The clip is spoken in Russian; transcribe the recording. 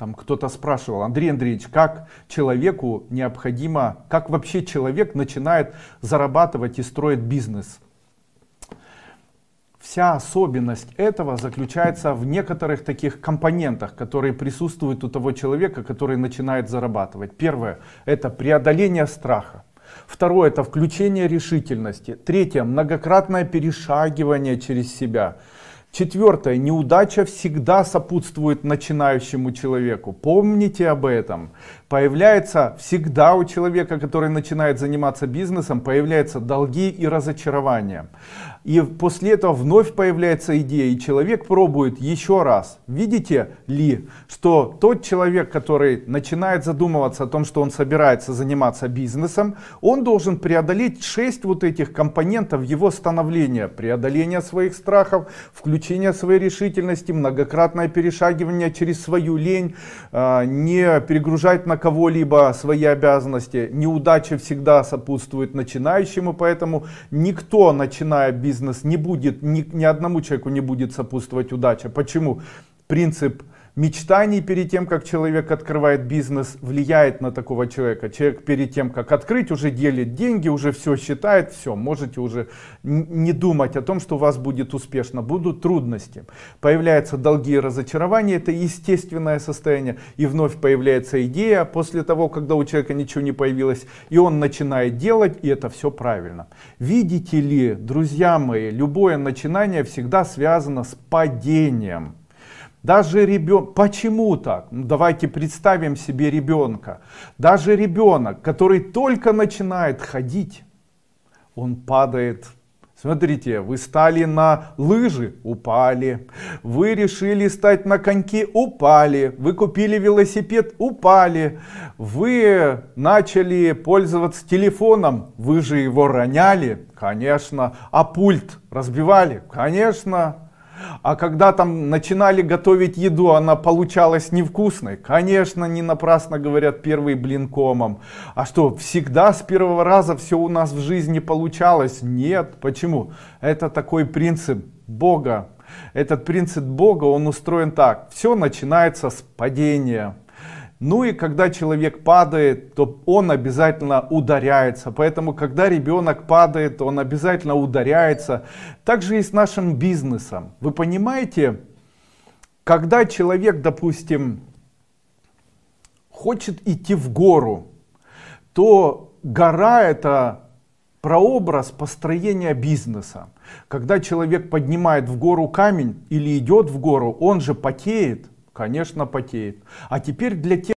Там кто-то спрашивал, Андрей Андреевич, как человеку необходимо, как вообще человек начинает зарабатывать и строить бизнес? Вся особенность этого заключается в некоторых таких компонентах, которые присутствуют у того человека, который начинает зарабатывать. Первое – это преодоление страха. Второе – это включение решительности. Третье – многократное перешагивание через себя. Четвертое. Неудача всегда сопутствует начинающему человеку. Помните об этом. Появляется всегда у человека, который начинает заниматься бизнесом, появляются долги и разочарования. И после этого вновь появляется идея, и человек пробует еще раз. Видите ли, что тот человек, который начинает задумываться о том, что он собирается заниматься бизнесом, он должен преодолеть 6 вот этих компонентов его становления. Преодоление своих страхов, включение своей решительности, многократное перешагивание через свою лень, а, не перегружать на кого-либо свои обязанности. Неудача всегда сопутствует начинающему, поэтому никто, начиная бизнес не будет, ни, ни одному человеку не будет сопутствовать удача. Почему? Принцип мечтаний перед тем, как человек открывает бизнес, влияет на такого человека. Человек перед тем, как открыть, уже делит деньги, уже все считает, все, можете уже не думать о том, что у вас будет успешно. Будут трудности. Появляются долги и разочарования, это естественное состояние. И вновь появляется идея после того, когда у человека ничего не появилось, и он начинает делать, и это все правильно. Видите ли, друзья мои, любое начинание всегда связано с падением. Даже ребенок, почему так? Ну, давайте представим себе ребенка. Даже ребенок, который только начинает ходить, он падает. Смотрите, вы стали на лыжи, упали. Вы решили стать на коньки, упали. Вы купили велосипед, упали. Вы начали пользоваться телефоном, вы же его роняли, конечно. А пульт разбивали, конечно. А когда там начинали готовить еду, она получалась невкусной. Конечно, не напрасно говорят первый блин комом. А что, всегда с первого раза все у нас в жизни получалось? Нет. Почему? Это такой принцип Бога. Этот принцип Бога, он устроен так. Все начинается с падения. Ну и когда человек падает, то он обязательно ударяется. Поэтому, когда ребенок падает, он обязательно ударяется. Так же и с нашим бизнесом. Вы понимаете, когда человек, допустим, хочет идти в гору, то гора это прообраз построения бизнеса. Когда человек поднимает в гору камень или идет в гору, он же потеет, конечно потеет. А теперь для тех,